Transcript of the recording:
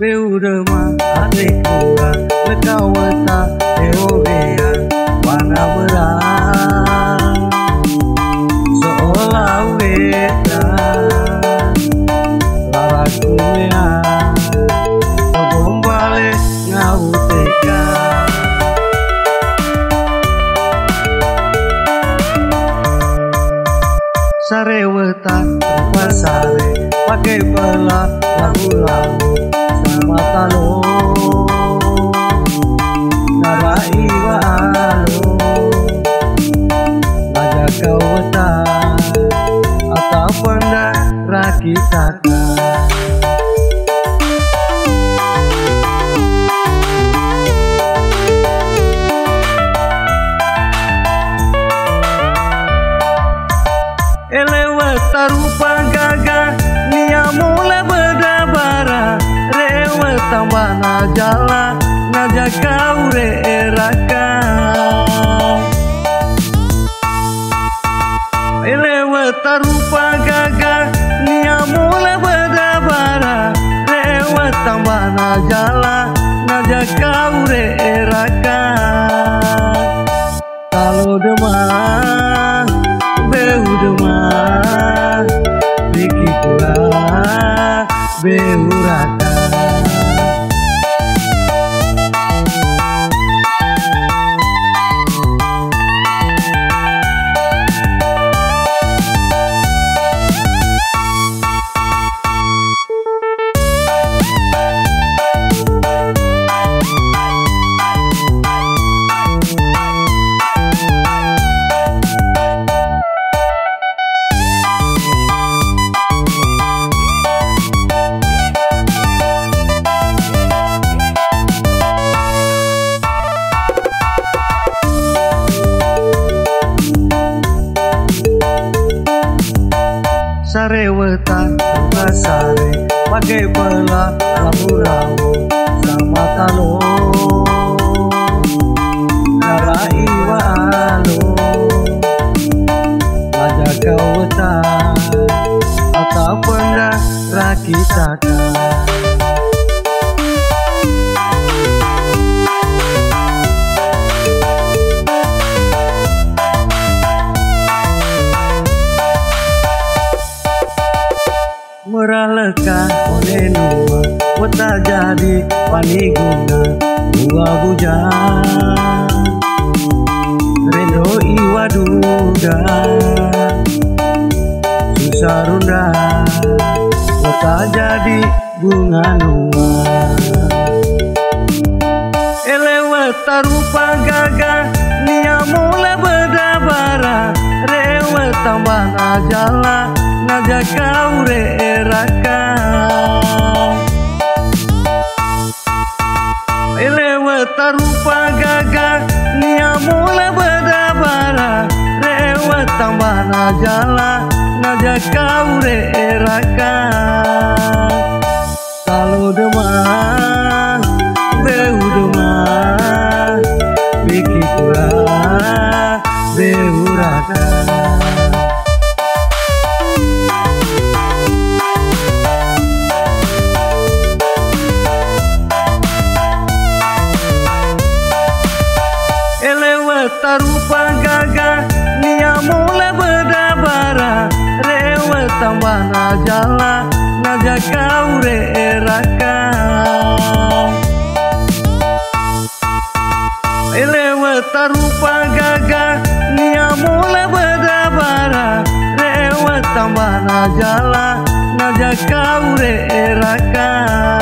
beurăma, ale cura, lăcaua. Sarewetan tanpa sare Pakai pelat lagu-lagu Sama talon Elewata rupa gagah Nia mula berdabara Rewa tambah najala Naja kau reeraka Elewata rupa gagah Nia mula berdabara Rewa tambah najala Naja kau reeraka Kalau Beurata pasare pakai bela labu-labu waniguna uwabuja rendo iwaduda susah runda. Kota jadi bunga nua. Eleweta rupa gagah nia mulai bedabara rewet tambah najala najakau kau tarupa gagah nia mula bedabara rewa tambah najala naja kau re eraka najala Naja kau reeraka Elewata rupa gagah Nia mula berdabara Rewa tambah najala Naja kau reeraka